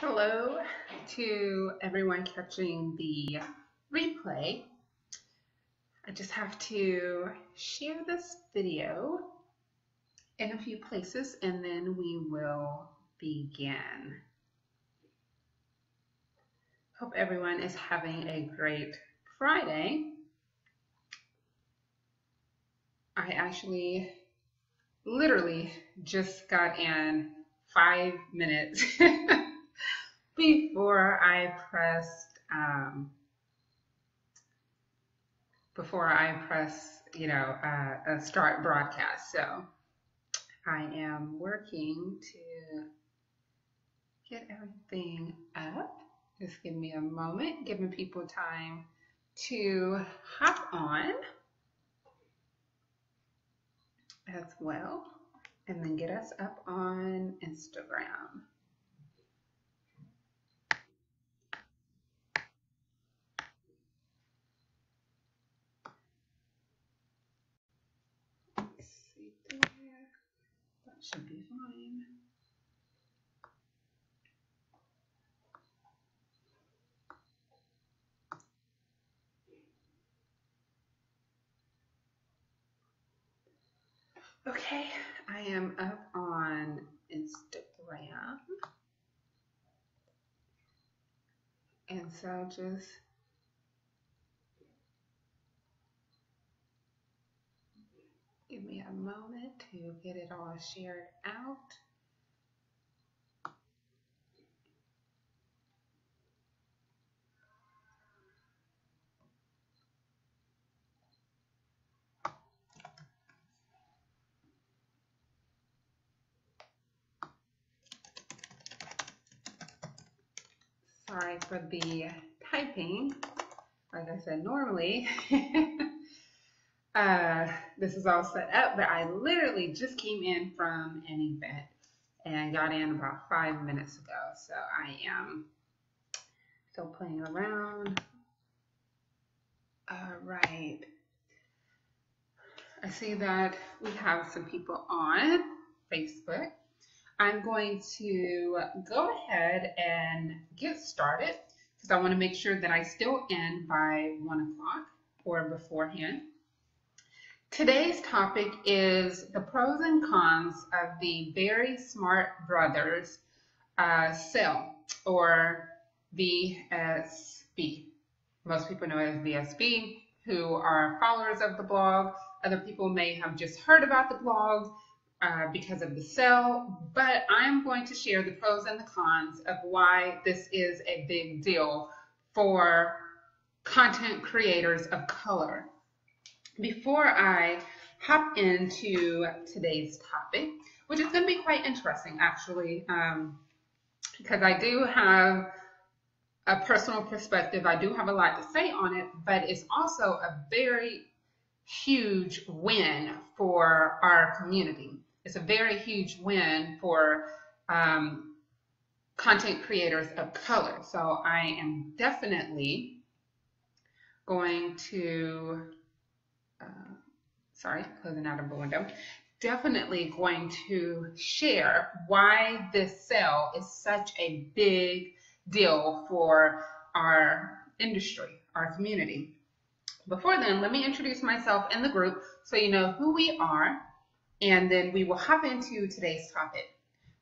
Hello to everyone catching the replay. I just have to share this video in a few places and then we will begin. Hope everyone is having a great Friday. I actually literally just got in five minutes before I pressed um, before I press you know uh, a start broadcast. So I am working to get everything up. Just give me a moment, giving people time to hop on as well and then get us up on Instagram. Let's see there. That should be fine. Okay, I am up on Instagram. And so just give me a moment to get it all shared out. Sorry for the typing. Like I said, normally uh, this is all set up, but I literally just came in from an event and got in about five minutes ago. So I am still playing around. All right. I see that we have some people on Facebook. I'm going to go ahead and get started because I want to make sure that I still end by one o'clock or beforehand. Today's topic is the pros and cons of the Very Smart Brothas uh, sale or VSB. Most people know as VSB who are followers of the blog. Other people may have just heard about the blog uh, because of the sale, but I'm going to share the pros and the cons of why this is a big deal for content creators of color. Before I hop into today's topic, which is going to be quite interesting actually, um, because I do have a personal perspective, I do have a lot to say on it, but it's also a very huge win for our community. It's a very huge win for um, content creators of color. So I am definitely going to, uh, sorry, closing out of the window, definitely going to share why this sale is such a big deal for our industry, our community. Before then, let me introduce myself and the group so you know who we are and then we will hop into today's topic.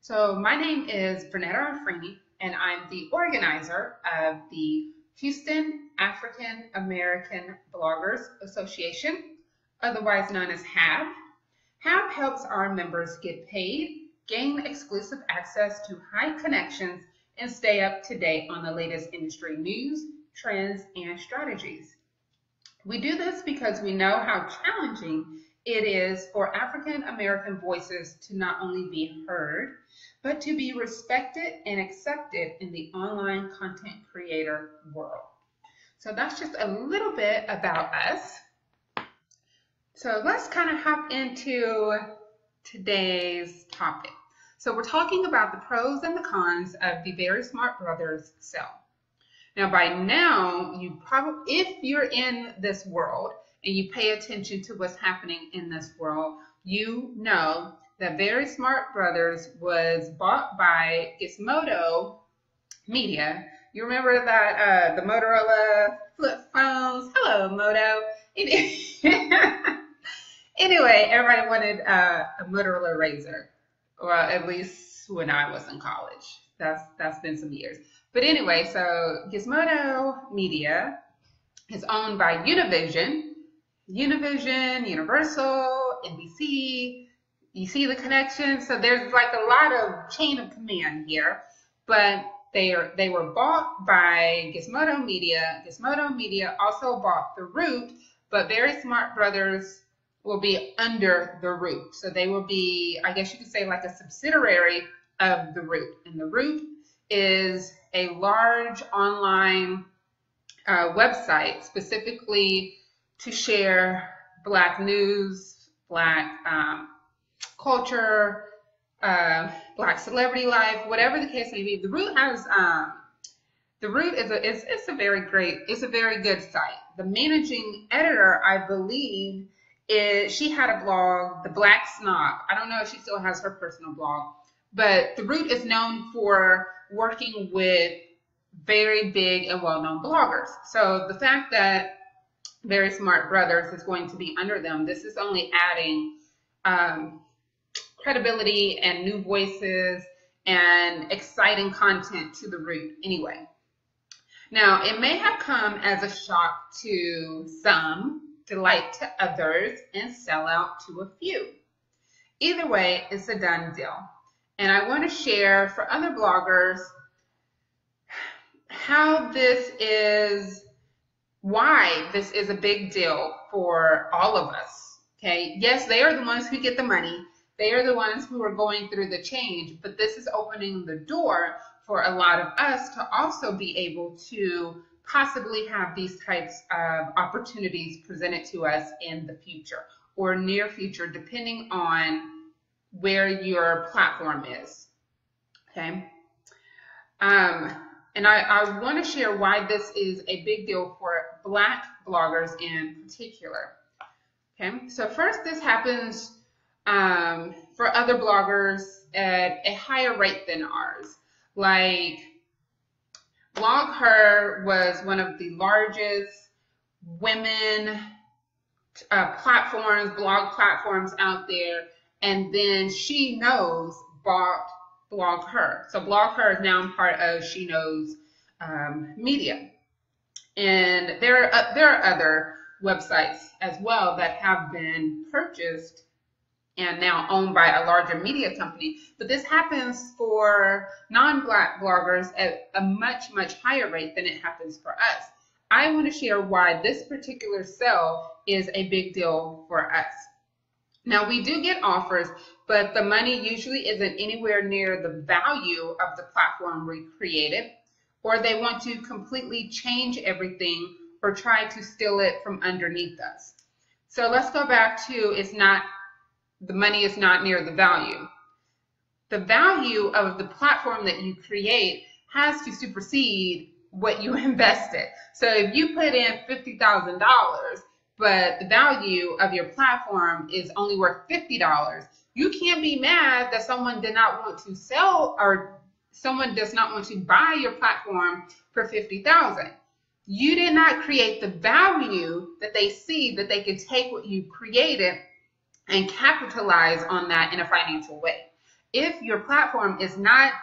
So my name is Vernetta Arfrini, and I'm the organizer of the Houston African American Bloggers Association, otherwise known as HAB. HAB helps our members get paid, gain exclusive access to high connections, and stay up to date on the latest industry news, trends, and strategies. We do this because we know how challenging it is for African American voices to not only be heard, but to be respected and accepted in the online content creator world. So that's just a little bit about us. So let's kind of hop into today's topic. So we're talking about the pros and the cons of the Very Smart Brothas sale. Now by now, you probably, if you're in this world, and you pay attention to what's happening in this world, you know that Very Smart Brothas was bought by Gizmodo Media. You remember that uh, the Motorola flip phones? Hello, Moto. anyway, everybody wanted uh, a Motorola Razr, well, at least when I was in college. That's that's been some years. But anyway, so Gizmodo Media is owned by Univision, Univision, Universal, NBC. You see the connection? So there's like a lot of chain of command here, but they are they were bought by Gizmodo Media. Gizmodo Media also bought The Root, but Very Smart Brothas will be under The Root. So they will be, I guess you could say, like a subsidiary of The Root. And The Root is a large online uh, website specifically to share Black news, Black um, culture, uh, Black celebrity life, whatever the case may be. The Root has um, the Root is a is it's a very great it's a very good site. The managing editor, I believe, is she had a blog, The Black Snob. I don't know if she still has her personal blog, but The Root is known for working with very big and well-known bloggers. So the fact that Very Smart Brothas is going to be under them, this is only adding um, credibility and new voices and exciting content to the root anyway. Now, it may have come as a shock to some, delight to others, and sell out to a few. Either way, it's a done deal. And I want to share for other bloggers how this is, why this is a big deal for all of us. Okay, yes, they are the ones who get the money. They are the ones who are going through the change, but this is opening the door for a lot of us to also be able to possibly have these types of opportunities presented to us in the future or near future, depending on where your platform is. Okay. Um, and I, I want to share why this is a big deal for Black bloggers in particular. Okay. So first, this happens um, for other bloggers at a higher rate than ours. Like BlogHer was one of the largest women uh, platforms, blog platforms out there, and then She Knows bought BlogHer. So BlogHer is now part of She Knows um, Media, and there are uh, there are other websites as well that have been purchased and now owned by a larger media company. But this happens for non-black bloggers at a much, much higher rate than it happens for us. I want to share why this particular sell is a big deal for us. Now we do get offers, but the money usually isn't anywhere near the value of the platform we created, or they want to completely change everything or try to steal it from underneath us. So let's go back to it's not the money is not near the value. The value of the platform that you create has to supersede what you invested. So if you put in $50,000, but the value of your platform is only worth $50, you can't be mad that someone did not want to sell or someone does not want to buy your platform for 50,000. You did not create the value that they see that they could take what you created and capitalize on that in a financial way. If your platform is not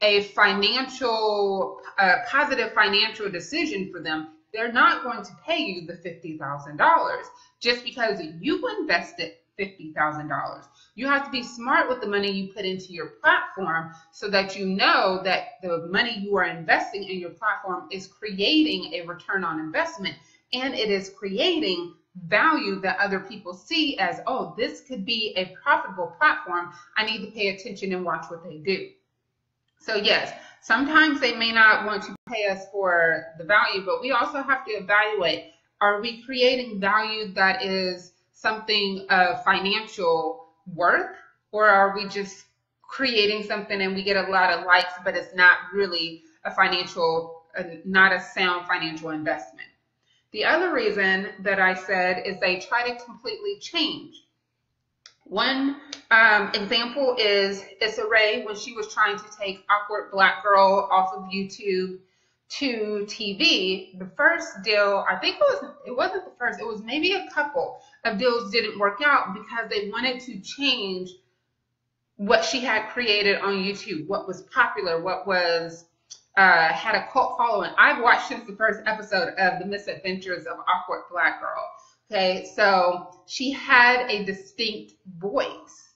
a financial, uh, positive financial decision for them, they're not going to pay you the $50,000 just because you invested $50,000. You have to be smart with the money you put into your platform so that you know that the money you are investing in your platform is creating a return on investment and it is creating value that other people see as, oh, this could be a profitable platform. I need to pay attention and watch what they do. So yes, sometimes they may not want to pay us for the value, but we also have to evaluate, are we creating value that is something of financial worth or are we just creating something and we get a lot of likes, but it's not really a financial, uh, not a sound financial investment. The other reason that I said is they try to completely change One um, example is Issa Rae when she was trying to take Awkward Black Girl off of YouTube to TV. The first deal, I think it was it wasn't the first, it was maybe a couple of deals didn't work out because they wanted to change what she had created on YouTube, what was popular, what was uh, had a cult following. I've watched since the first episode of The Misadventures of Awkward Black Girl. Okay, so she had a distinct voice.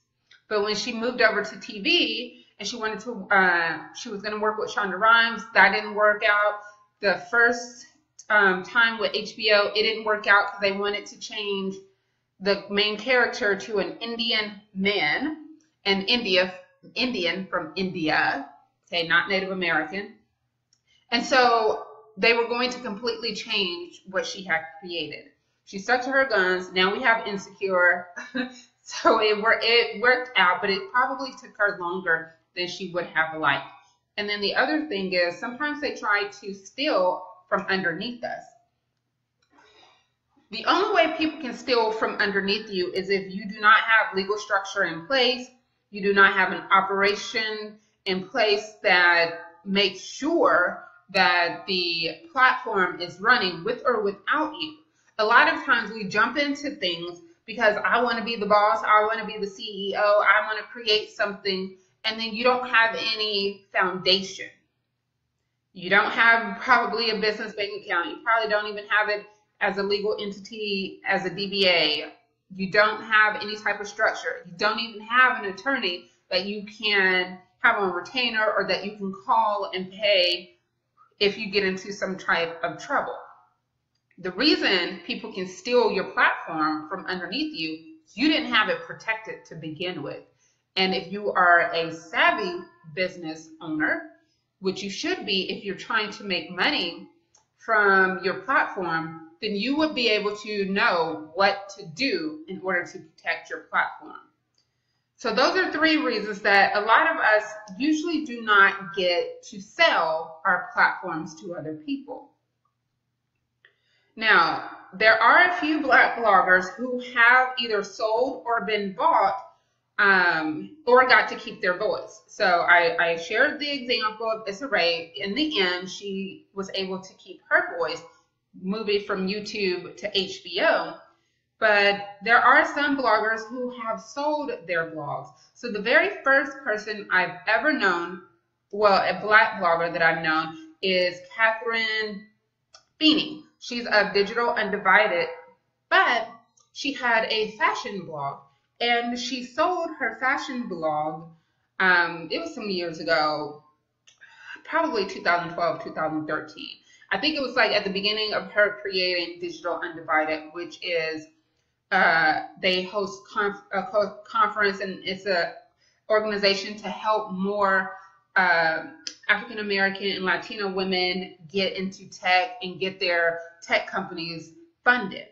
But when she moved over to TV and she wanted to, uh, she was going to work with Shonda Rhimes, that didn't work out. The first um, time with HBO, it didn't work out because they wanted to change the main character to an Indian man, and India, Indian from India, okay, not Native American. And so they were going to completely change what she had created. She stuck to her guns. Now we have Insecure. so it, wor- it worked out, but it probably took her longer than she would have liked. And then the other thing is sometimes they try to steal from underneath us. The only way people can steal from underneath you is if you do not have legal structure in place, you do not have an operation in place that makes sure that the platform is running with or without you. A lot of times we jump into things because I want to be the boss, I want to be the CEO, I want to create something, and then you don't have any foundation. You don't have probably a business bank account. You probably don't even have it as a legal entity, as a DBA. You don't have any type of structure. You don't even have an attorney that you can have on retainer or that you can call and pay if you get into some type of trouble. The reason people can steal your platform from underneath you, you didn't have it protected to begin with. And if you are a savvy business owner, which you should be if you're trying to make money from your platform, then you would be able to know what to do in order to protect your platform. So those are three reasons that a lot of us usually do not get to sell our platforms to other people. Now, there are a few black bloggers who have either sold or been bought um, or got to keep their voice. So I, I shared the example of Issa Rae. In the end, she was able to keep her voice, moving from YouTube to HBO. But there are some bloggers who have sold their blogs. So the very first person I've ever known, well, a black blogger that I've known is Kathryn Finney. She's of Digital Undivided, but she had a fashion blog and she sold her fashion blog. Um, it was some years ago, probably 2012, 2013. I think it was like at the beginning of her creating Digital Undivided, which is uh, they host conf- a conference and it's a organization to help more uh, African American and Latino women get into tech and get their tech companies funded.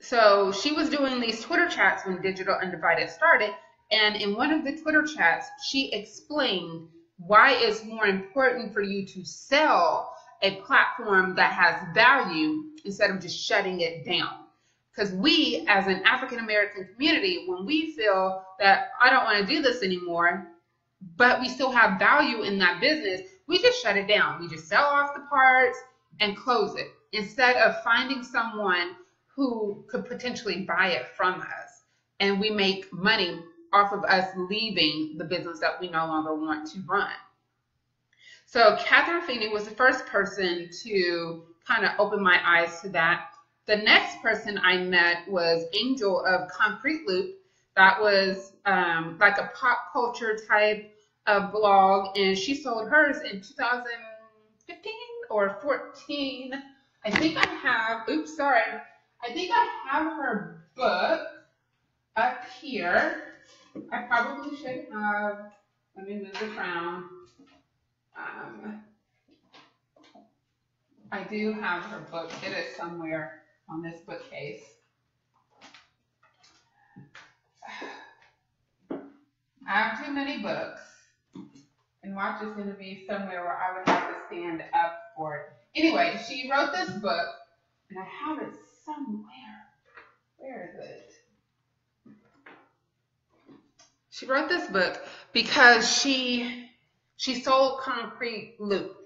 So she was doing these Twitter chats when Digital Undivided started, and in one of the Twitter chats, she explained why it's more important for you to sell a platform that has value instead of just shutting it down. Because we, as an African American community, when we feel that I don't want to do this anymore, but we still have value in that business, we just shut it down. We just sell off the parts and close it instead of finding someone who could potentially buy it from us. And we make money off of us leaving the business that we no longer want to run. So Kathryn Finney was the first person to kind of open my eyes to that. The next person I met was Angel of Concrete Loop. That was um, like a pop culture type of blog, and she sold hers in 2015 or 14. I think I have, oops, sorry. I think I have her book up here. I probably should have, let me move it around. Um, I do have her book. It is somewhere on this bookcase. I have too many books, and watch is going to be somewhere where I would have to stand up for it. Anyway, she wrote this book, and I have it somewhere. Where is it? She wrote this book because she she sold concrete loop.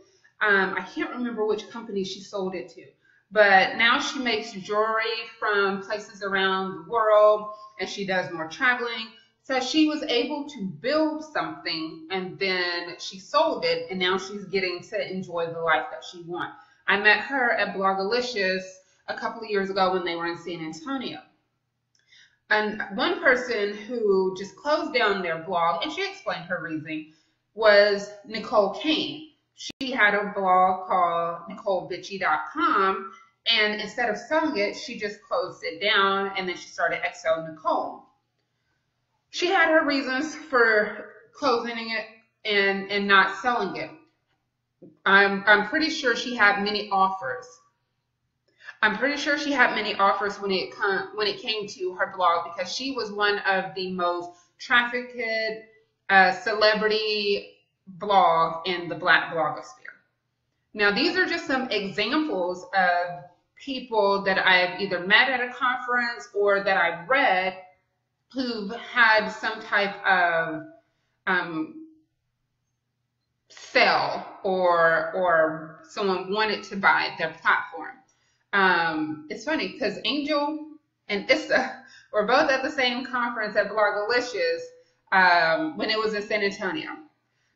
Um, I can't remember which company she sold it to, but now she makes jewelry from places around the world and she does more traveling. So she was able to build something and then she sold it and now she's getting to enjoy the life that she wants. I met her at Blogalicious a couple of years ago when they were in San Antonio. And one person who just closed down their blog, and she explained her reasoning, was Necole Kane. She had a blog called NecoleBitchie.com, and instead of selling it, she just closed it down and then she started XO Necole. She had her reasons for closing it and, and not selling it. I'm, I'm pretty sure she had many offers I'm pretty sure she had many offers when it come, when it came to her blog because she was one of the most trafficked uh, celebrity blog in the Black blogosphere. Now, these are just some examples of people that I've either met at a conference or that I've read who've had some type of um, sell or or someone wanted to buy their platform. Um, it's funny because Angel and Issa were both at the same conference at Blogalicious um, when it was in San Antonio.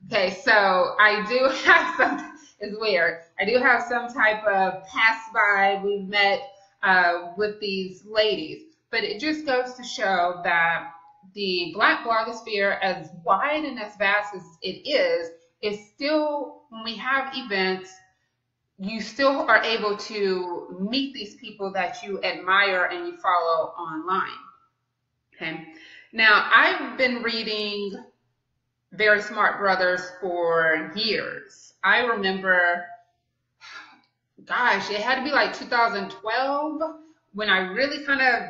Okay, so I do have some, it's weird. I do have some type of pass by we've met uh, with these ladies, but it just goes to show that the black blogosphere, as wide and as vast as it is, is still, when we have events, you still are able to meet these people that you admire and you follow online. Okay. Now, I've been reading Very Smart Brothas for years. I remember, gosh, it had to be like 2012 when I really kind of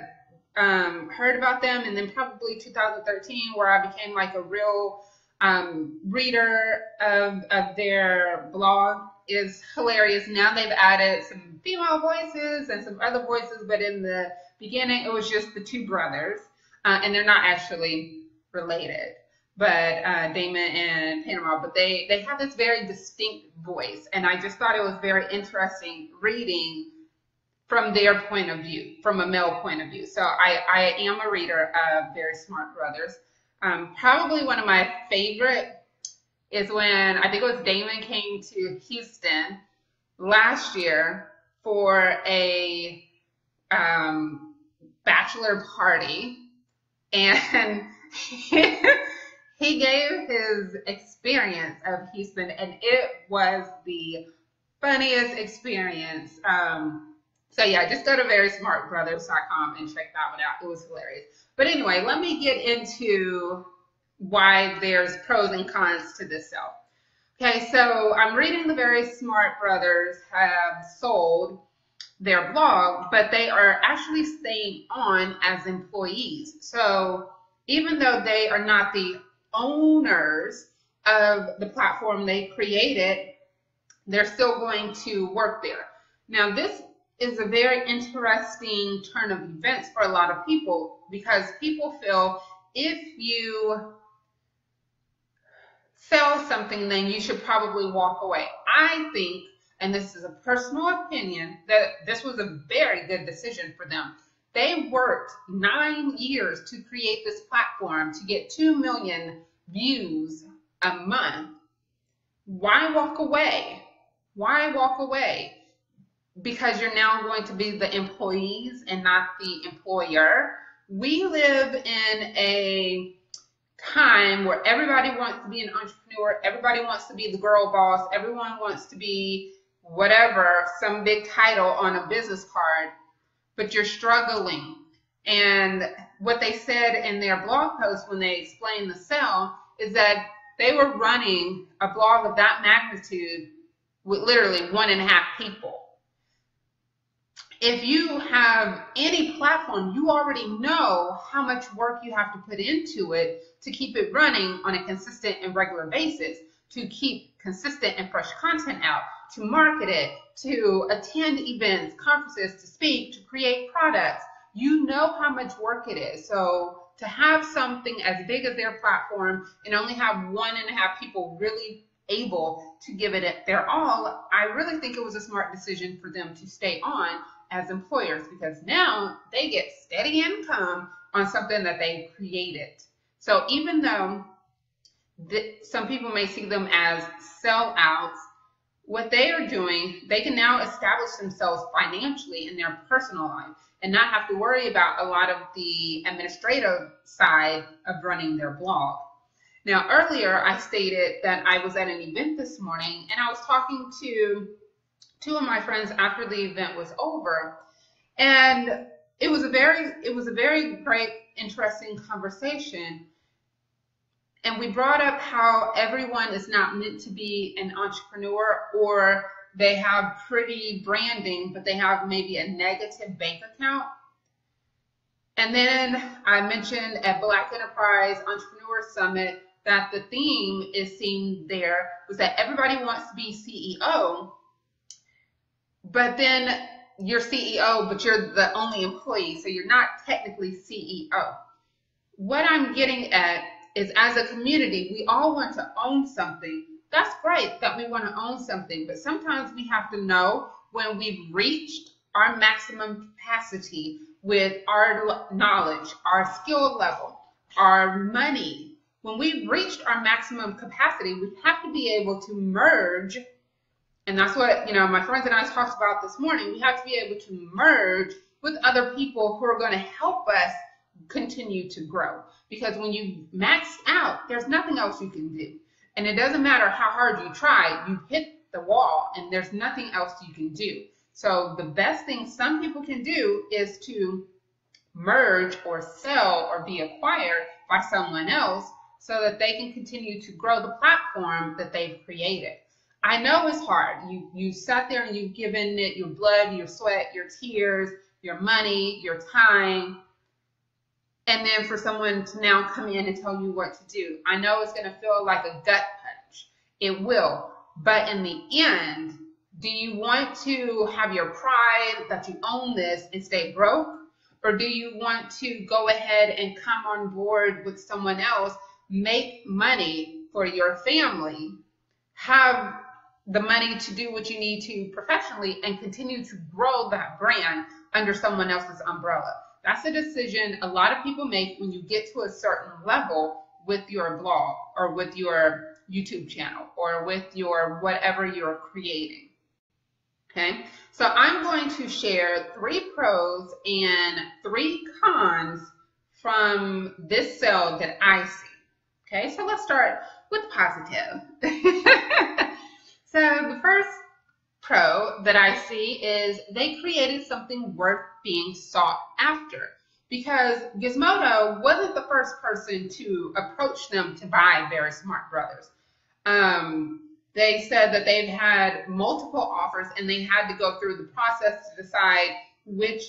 um, heard about them, and then probably 2013 where I became like a real um, reader of, of their blog is hilarious. Now they've added some female voices and some other voices, but in the beginning it was just the two brothers, uh, and they're not actually related. But uh, Damon and Panama, but they they have this very distinct voice, and I just thought it was very interesting reading from their point of view, from a male point of view. So I I am a reader of Very Smart Brothas. Um, probably one of my favorite is when I think it was Damon came to Houston last year for a um, bachelor party, and he gave his experience of Houston, and it was the funniest experience. Um, so yeah, just go to verysmartbrothas.com and check that one out. It was hilarious. But anyway, let me get into why there's pros and cons to this sell. Okay, so I'm reading the very smart brothas have sold their blog, but they are actually staying on as employees. So even though they are not the owners of the platform they created, they're still going to work there. Now, this is a very interesting turn of events for a lot of people because people feel if you sell something, then you should probably walk away. I think, and this is a personal opinion, that this was a very good decision for them. They worked nine years to create this platform to get 2 million views a month. Why walk away? Why walk away? Because you're now going to be the employees and not the employer. We live in a time where everybody wants to be an entrepreneur, everybody wants to be the girl boss, everyone wants to be whatever, some big title on a business card, but you're struggling. And what they said in their blog post when they explained the sell is that they were running a blog of that magnitude with literally one and a half people if you have any platform, you already know how much work you have to put into it to keep it running on a consistent and regular basis, to keep consistent and fresh content out, to market it, to attend events, conferences, to speak, to create products. You know how much work it is. So to have something as big as their platform and only have one and a half people really able to give it their all, I really think it was a smart decision for them to stay on as employers because now they get steady income on something that they created. So even though some people may see them as sellouts, what they are doing, they can now establish themselves financially in their personal life and not have to worry about a lot of the administrative side of running their blog. Now, earlier I stated that I was at an event this morning and I was talking to two of my friends after the event was over. And it was a very, it was a very great, interesting conversation. And we brought up how everyone is not meant to be an entrepreneur or they have pretty branding, but they have maybe a negative bank account. And then I mentioned at Black Enterprise Entrepreneur Summit that the theme is seen there was that everybody wants to be CEO, but then you're CEO, but you're the only employee, so you're not technically CEO. What I'm getting at is as a community, we all want to own something. That's great that we want to own something, but sometimes we have to know when we've reached our maximum capacity with our knowledge, our skill level, our money. When we've reached our maximum capacity, we have to be able to merge and that's what, you know, my friends and I talked about this morning. We have to be able to merge with other people who are going to help us continue to grow. Because when you maxed out, there's nothing else you can do. And it doesn't matter how hard you try, you hit the wall and there's nothing else you can do. So the best thing some people can do is to merge or sell or be acquired by someone else so that they can continue to grow the platform that they've created. I know it's hard. You you sat there and you've given it your blood, your sweat, your tears, your money, your time. And then for someone to now come in and tell you what to do. I know it's going to feel like a gut punch. It will. But in the end, do you want to have your pride that you own this and stay broke? Or do you want to go ahead and come on board with someone else, make money for your family, have the money to do what you need to professionally and continue to grow that brand under someone else's umbrella. That's a decision a lot of people make when you get to a certain level with your blog or with your YouTube channel or with your whatever you're creating. Okay, so I'm going to share three pros and three cons from this sale that I see. Okay, so let's start with positive. So the first pro that I see is they created something worth being sought after because Gizmodo wasn't the first person to approach them to buy Very Smart Brothas. Um, they said that they've had multiple offers and they had to go through the process to decide which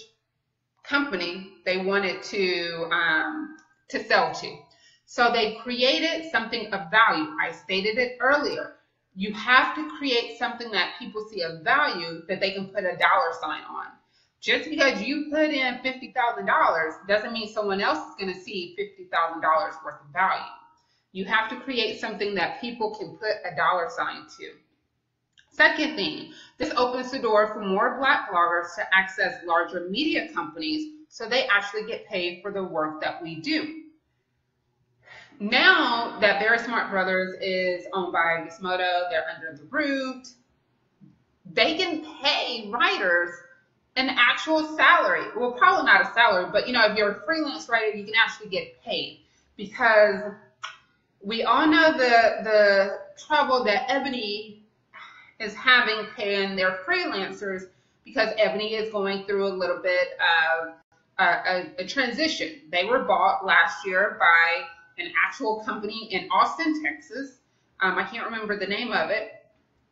company they wanted to um, to sell to. So they created something of value. I stated it earlier you have to create something that people see a value that they can put a dollar sign on. Just because you put in $50,000 doesn't mean someone else is going to see $50,000 worth of value. You have to create something that people can put a dollar sign to. Second thing, this opens the door for more black bloggers to access larger media companies so they actually get paid for the work that we do now that Very Smart Brothas is owned by Gizmodo, they're under the root, they can pay writers an actual salary. Well, probably not a salary, but you know, if you're a freelance writer, you can actually get paid because we all know the the trouble that Ebony is having paying their freelancers because Ebony is going through a little bit of a, a, a transition. They were bought last year by an actual company in Austin, Texas. Um, I can't remember the name of it.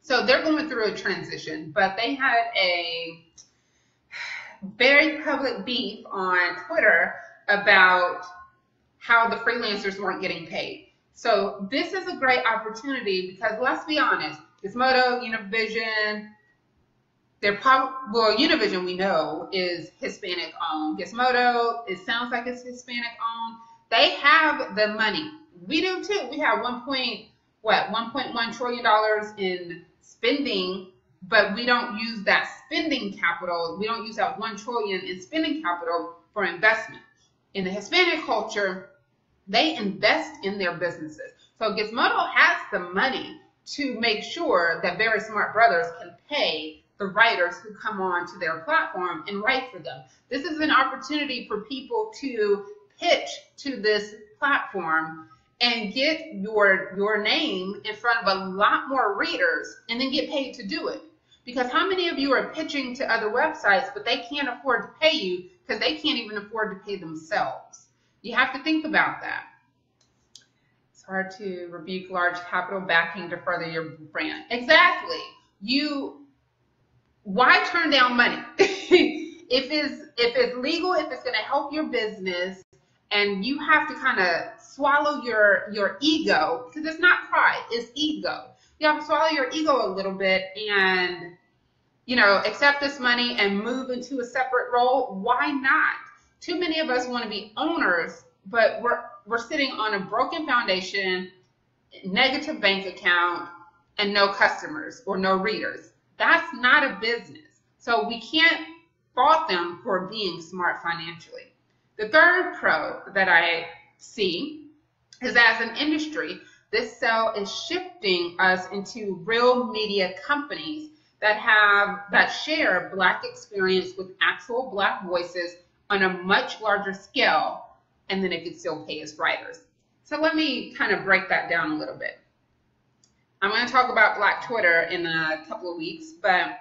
So they're going through a transition, but they had a very public beef on Twitter about how the freelancers weren't getting paid. So this is a great opportunity because let's be honest, Gizmodo, Univision, they're probably, well, Univision we know is Hispanic owned. Gizmodo, it sounds like it's Hispanic owned They have the money. We do too. We have one point what 1.1 trillion dollars in spending, but we don't use that spending capital. We don't use that one trillion in spending capital for investment. In the Hispanic culture, they invest in their businesses. So Gizmodo has the money to make sure that Very Smart Brothas can pay the writers who come on to their platform and write for them. This is an opportunity for people to pitch to this platform and get your your name in front of a lot more readers and then get paid to do it. Because how many of you are pitching to other websites but they can't afford to pay you because they can't even afford to pay themselves? You have to think about that. It's hard to rebuke large capital backing to further your brand. Exactly. You why turn down money? if it's if it's legal, if it's going to help your business, and you have to kind of swallow your your ego because it's not pride, it's ego. You have to swallow your ego a little bit and you know accept this money and move into a separate role. Why not? Too many of us want to be owners, but we're we're sitting on a broken foundation, negative bank account, and no customers or no readers. That's not a business. So we can't fault them for being smart financially. The third pro that I see is as an industry, this sell is shifting us into real media companies that have that share black experience with actual black voices on a much larger scale and then it could still pay as writers. So let me kind of break that down a little bit. I'm going to talk about Black Twitter in a couple of weeks, but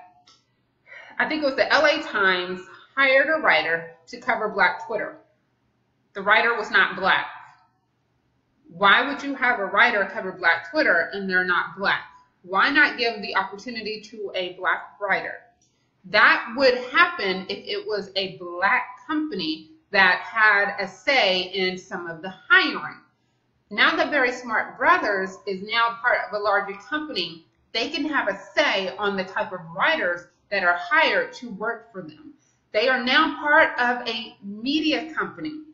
I think it was the LA Times hired a writer to cover Black Twitter. The writer was not black. Why would you have a writer cover Black Twitter and they're not black? Why not give the opportunity to a black writer? That would happen if it was a black company that had a say in some of the hiring. Now that Very Smart Brothas is now part of a larger company, they can have a say on the type of writers that are hired to work for them. They are now part of a media company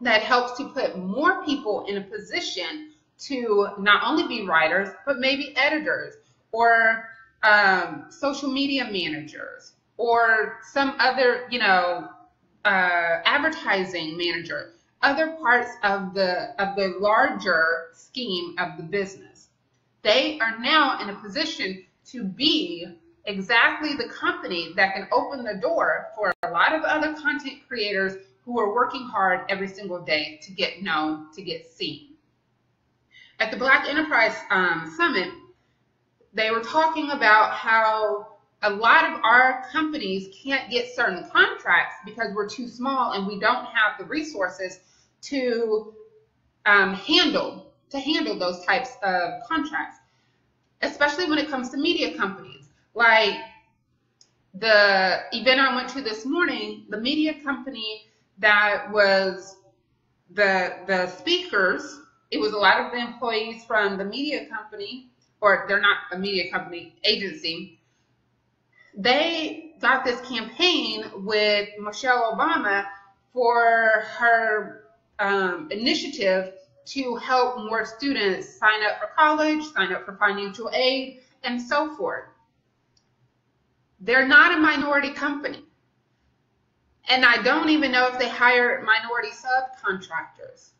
that helps to put more people in a position to not only be writers, but maybe editors or um, social media managers or some other, you know, uh, advertising manager other parts of the of the larger scheme of the business. They are now in a position to be exactly the company that can open the door for a lot of other content creators who are working hard every single day to get known, to get seen. At the Black Enterprise um, Summit, they were talking about how a lot of our companies can't get certain contracts because we're too small and we don't have the resources to um, handle to handle those types of contracts, especially when it comes to media companies. Like the event I went to this morning, the media company that was the the speakers, it was a lot of the employees from the media company, or they're not a media company, agency. They got this campaign with Michelle Obama for her um, initiative to help more students sign up for college, sign up for financial aid, and so forth. They're not a minority company. And I don't even know if they hired minority subcontractors.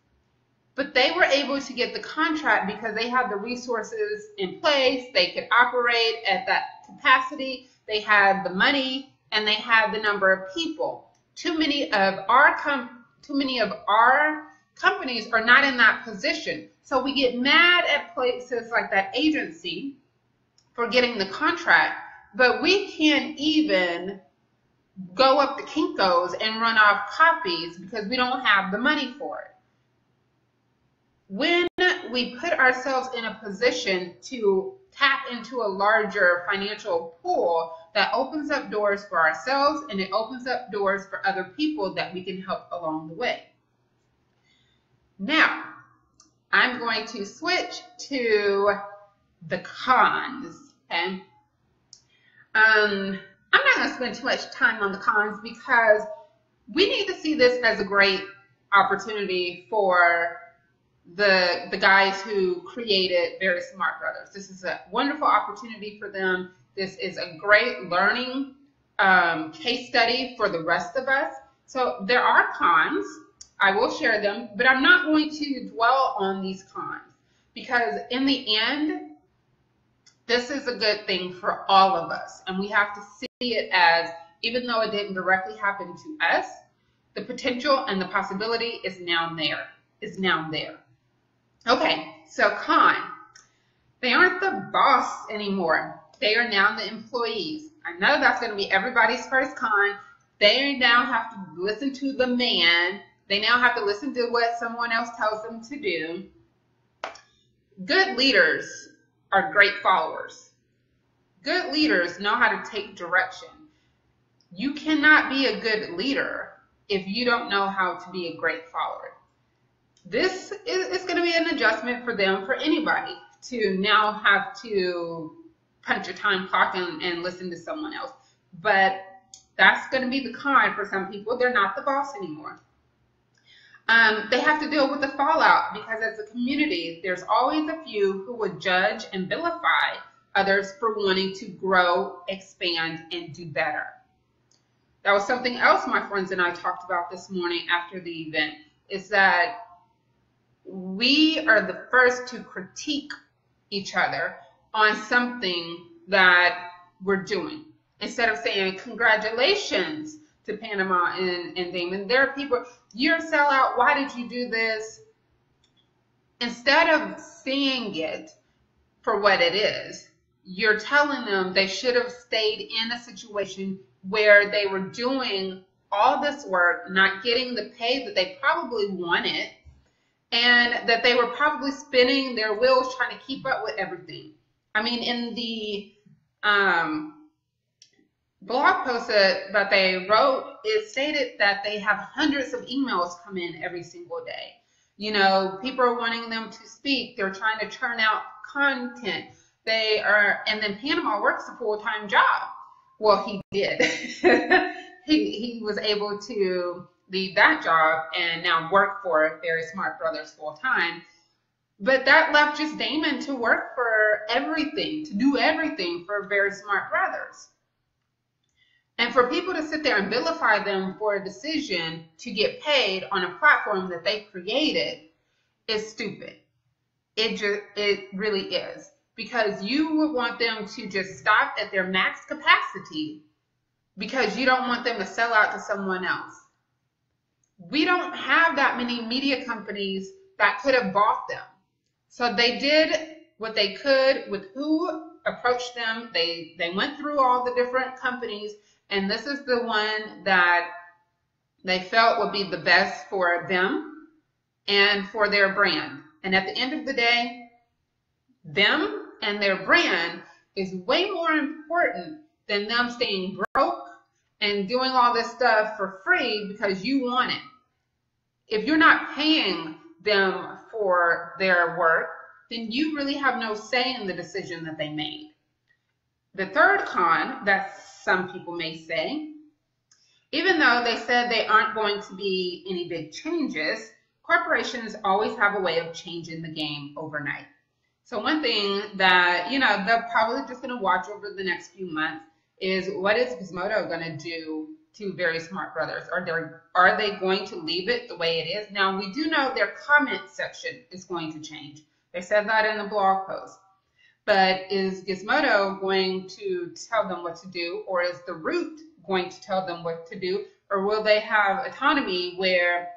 But they were able to get the contract because they had the resources in place. They could operate at that capacity. They had the money and they had the number of people. Too many of our com- too many of our companies are not in that position. So we get mad at places like that agency for getting the contract, but we can't even go up the Kinkos and run off copies because we don't have the money for it. When we put ourselves in a position to tap into a larger financial pool that opens up doors for ourselves and it opens up doors for other people that we can help along the way. Now, I'm going to switch to the cons. Okay. Um, I'm not going to spend too much time on the cons because we need to see this as a great opportunity for the the guys who created Very Smart Brothas. This is a wonderful opportunity for them. This is a great learning um, case study for the rest of us. So there are cons. I will share them, but I'm not going to dwell on these cons because in the end, this is a good thing for all of us. And we have to see it as, even though it didn't directly happen to us, the potential and the possibility is now there, is now there. Okay, so con. They aren't the boss anymore. They are now the employees. I know that's going to be everybody's first con. They now have to listen to the man. They now have to listen to what someone else tells them to do. Good leaders are great followers. Good leaders know how to take direction. You cannot be a good leader if you don't know how to be a great follower. This is, going to be an adjustment for them, for anybody, to now have to punch a time clock and, and listen to someone else. But that's going to be the con for some people. They're not the boss anymore. Um, they have to deal with the fallout because as a community, there's always a few who would judge and vilify others for wanting to grow, expand, and do better. That was something else my friends and I talked about this morning after the event, is that we are the first to critique each other on something that we're doing. Instead of saying, congratulations to Panama and, and Damon, there are people, you're a sellout, why did you do this? Instead of seeing it for what it is, you're telling them they should have stayed in a situation where they were doing all this work, not getting the pay that they probably wanted, and that they were probably spinning their wheels trying to keep up with everything. I mean, in the um, blog post that, that they wrote, it stated that they have hundreds of emails come in every single day. You know, people are wanting them to speak. They're trying to churn out content. They are, and then Panama works a full time job. Well, he did. he he was able to leave that job and now work for Very Smart Brothas full time. But that left just Damon to work for everything, to do everything for Very Smart Brothas. And for people to sit there and vilify them for a decision to get paid on a platform that they created is stupid. It just it really is. Because you would want them to just stop at their max capacity because you don't want them to sell out to someone else we don't have that many media companies that could have bought them. So they did what they could with who approached them. They they went through all the different companies and this is the one that they felt would be the best for them and for their brand. And at the end of the day, them and their brand is way more important than them staying broke and doing all this stuff for free because you want it. If you're not paying them for their work, then you really have no say in the decision that they made. The third con that some people may say, even though they said they aren't going to be any big changes, corporations always have a way of changing the game overnight. So one thing that, you know, they're probably just going to watch over the next few months is what is Gizmodo going to do to Very Smart Brothas? Are they, are they going to leave it the way it is? Now, we do know their comment section is going to change. They said that in the blog post. But is Gizmodo going to tell them what to do, or is the root going to tell them what to do, or will they have autonomy where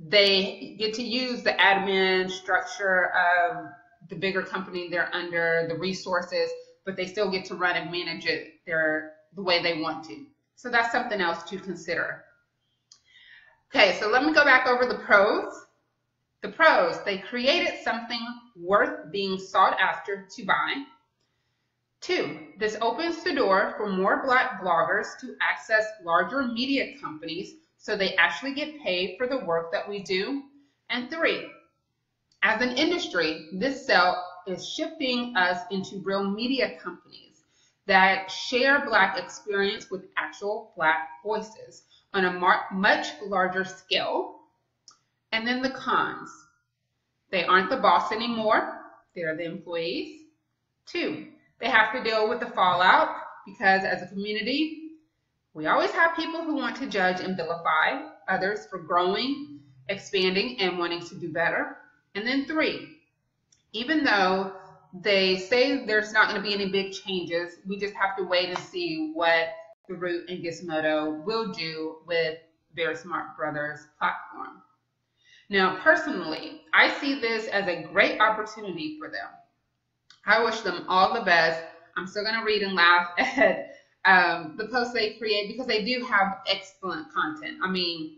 they get to use the admin structure of the bigger company they're under, the resources, but they still get to run and manage it their the way they want to. So that's something else to consider. Okay, so let me go back over the pros. The pros, they created something worth being sought after to buy. Two, this opens the door for more black bloggers to access larger media companies so they actually get paid for the work that we do. And three, as an industry, this sale is shifting us into real media companies that share Black experience with actual Black voices on a much larger scale. And then the cons. They aren't the boss anymore. They're the employees. Two, they have to deal with the fallout because as a community, we always have people who want to judge and vilify others for growing, expanding, and wanting to do better. And then three, even though they say there's not going to be any big changes, we just have to wait and see what the Root and Gizmodo will do with Very Smart Brothas platform. Now, personally, I see this as a great opportunity for them. I wish them all the best. I'm still going to read and laugh at um, the posts they create because they do have excellent content. I mean,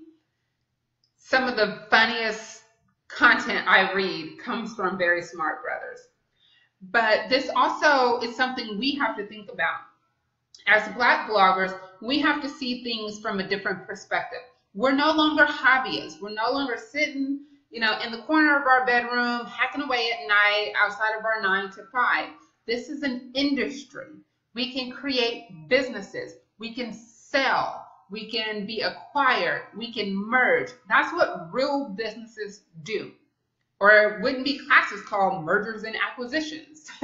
some of the funniest content I read comes from Very Smart Brothas. But this also is something we have to think about. As Black bloggers, we have to see things from a different perspective. We're no longer hobbyists. We're no longer sitting, you know, in the corner of our bedroom, hacking away at night outside of our nine to five. This is an industry. We can create businesses. We can sell. We can be acquired. We can merge. That's what real businesses do. Or it wouldn't be classes called mergers and acquisitions.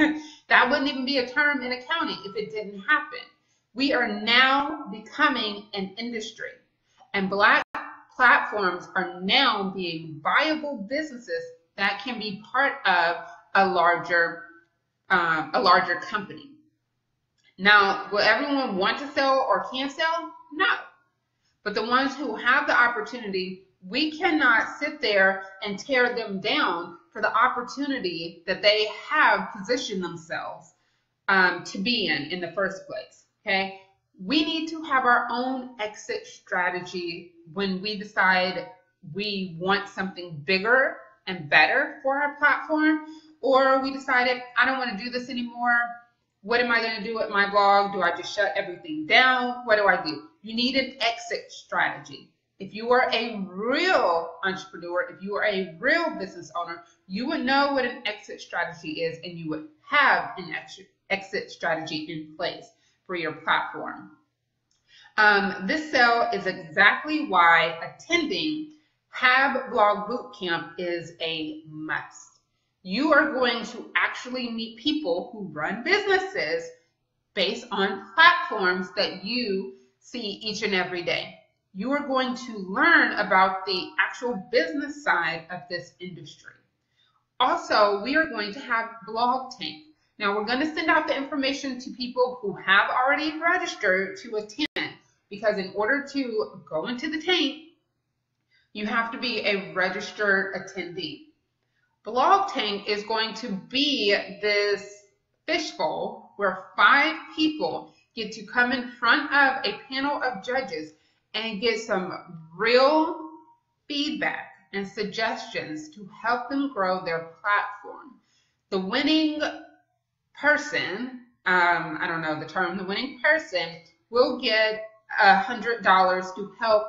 that wouldn't even be a term in accounting if it didn't happen. We are now becoming an industry. And Black platforms are now being viable businesses that can be part of a larger, um, a larger company. Now, will everyone want to sell or can sell? No. But the ones who have the opportunity, we cannot sit there and tear them down for the opportunity that they have positioned themselves um, to be in in the first place. Okay. We need to have our own exit strategy when we decide we want something bigger and better for our platform, or we decided, I don't want to do this anymore. What am I going to do with my blog? Do I just shut everything down? What do I do? You need an exit strategy. If you are a real entrepreneur, if you are a real business owner, you would know what an exit strategy is and you would have an exit strategy in place for your platform. Um, this sale is exactly why attending HAB Blog Bootcamp is a must you are going to actually meet people who run businesses based on platforms that you see each and every day. You are going to learn about the actual business side of this industry. Also, we are going to have Blog Tank. Now, we're going to send out the information to people who have already registered to attend because in order to go into the tank, you have to be a registered attendee. Blog Tank is going to be this fishbowl where five people get to come in front of a panel of judges and get some real feedback and suggestions to help them grow their platform. The winning person, um, I don't know the term, the winning person will get a hundred dollars to help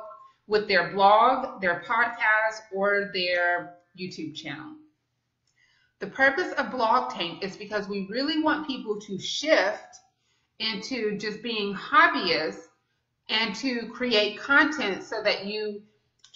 with their blog, their podcast, or their YouTube channel. The purpose of Blog Tank is because we really want people to shift into just being hobbyists and to create content so that you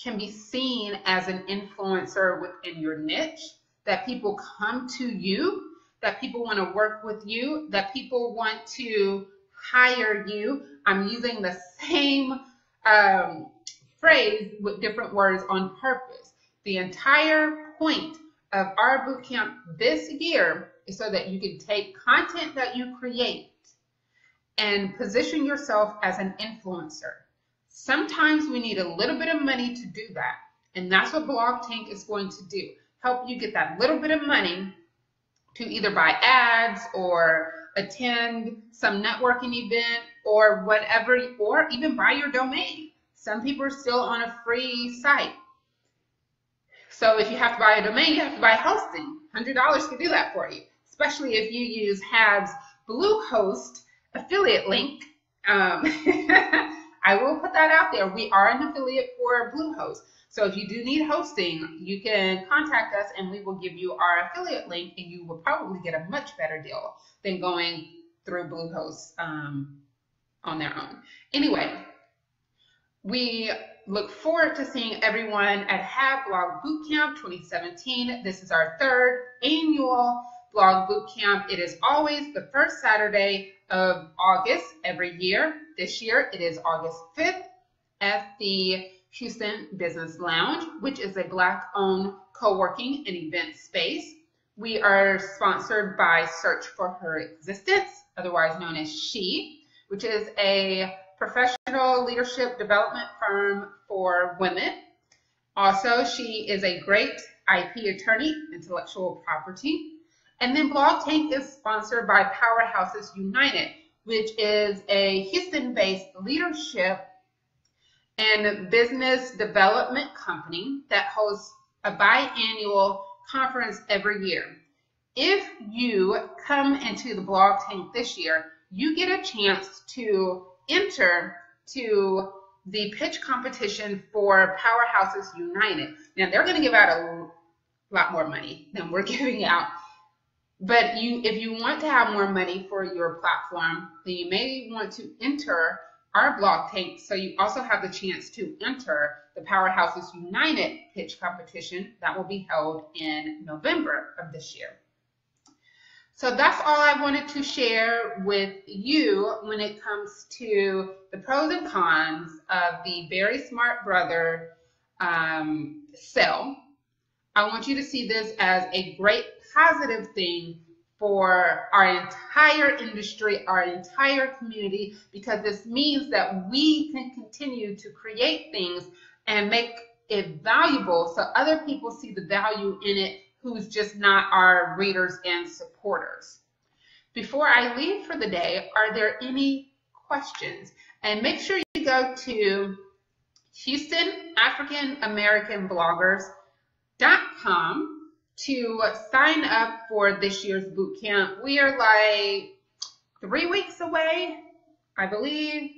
can be seen as an influencer within your niche, that people come to you, that people want to work with you, that people want to hire you. I'm using the same um, phrase with different words on purpose. The entire point of our boot camp this year is so that you can take content that you create and position yourself as an influencer. Sometimes we need a little bit of money to do that. And that's what Blog Tank is going to do. Help you get that little bit of money to either buy ads or attend some networking event or whatever, or even buy your domain. Some people are still on a free site. So if you have to buy a domain, you have to buy hosting. $100 can do that for you, especially if you use HAB's Bluehost affiliate link. Um, I will put that out there. We are an affiliate for Bluehost. So if you do need hosting, you can contact us and we will give you our affiliate link and you will probably get a much better deal than going through Bluehost um, on their own. Anyway, We look forward to seeing everyone at HAB Blog Bootcamp 2017. This is our third annual Blog Bootcamp. It is always the first Saturday of August every year. This year it is August 5th at the Houston Business Lounge, which is a Black owned co working and event space. We are sponsored by Search for Her Existence, otherwise known as SHE, which is a professional leadership development firm for women. Also, she is a great IP attorney, intellectual property. And then Blog Tank is sponsored by Powerhouses United, which is a Houston based leadership and business development company that hosts a biannual conference every year. If you come into the Blog Tank this year, you get a chance to enter to the pitch competition for Powerhouses United. Now they're going to give out a lot more money than we're giving out. But you, if you want to have more money for your platform, then you may want to enter our blog tank so you also have the chance to enter the Powerhouses United pitch competition that will be held in November of this year. So that's all I wanted to share with you when it comes to the pros and cons of the Very Smart Brotha um, sell. I want you to see this as a great positive thing for our entire industry, our entire community, because this means that we can continue to create things and make it valuable so other people see the value in it who's just not our readers and supporters. Before I leave for the day, are there any questions? And make sure you go to Houston African American Bloggers.com to sign up for this year's boot camp. We are like three weeks away, I believe.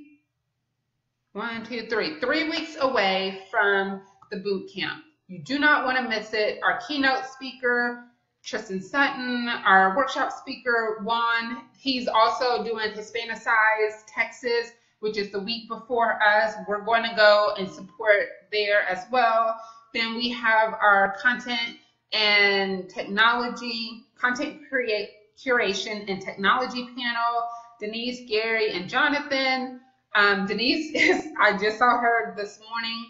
One, two, three. Three weeks away from the boot camp. You do not want to miss it. Our keynote speaker, Tristan Sutton, our workshop speaker, Juan, he's also doing Hispanicize Texas, which is the week before us. We're going to go and support there as well. Then we have our content and technology, content create curation and technology panel, Denise, Gary, and Jonathan. Um, Denise is, I just saw her this morning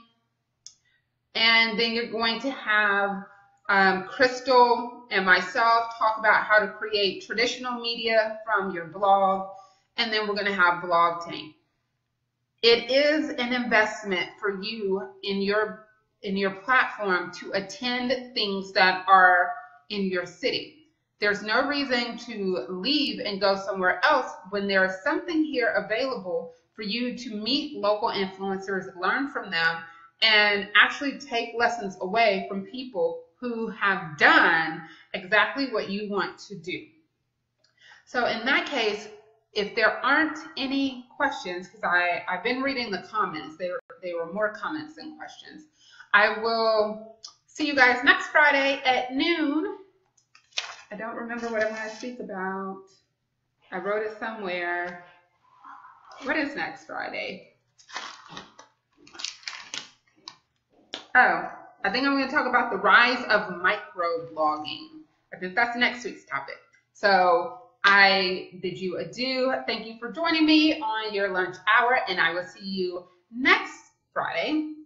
and then you're going to have um, Crystal and myself talk about how to create traditional media from your blog. And then we're going to have Blog Tank. It is an investment for you in your in your platform to attend things that are in your city. There's no reason to leave and go somewhere else when there is something here available for you to meet local influencers, learn from them, and actually take lessons away from people who have done exactly what you want to do. So in that case, if there aren't any questions, because I've been reading the comments, they were they were more comments than questions. I will see you guys next Friday at noon. I don't remember what I'm going to speak about. I wrote it somewhere. What is next Friday? Oh, I think I'm going to talk about the rise of microblogging. I think that's next week's topic. So I bid you adieu. Thank you for joining me on your lunch hour, and I will see you next Friday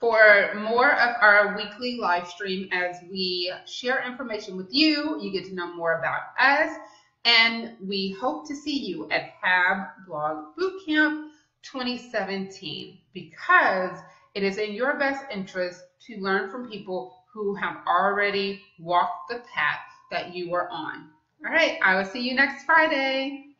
for more of our weekly live stream as we share information with you. You get to know more about us, and we hope to see you at HAB Blog Bootcamp 2017 because it is in your best interest to learn from people who have already walked the path that you are on. All right, I will see you next Friday.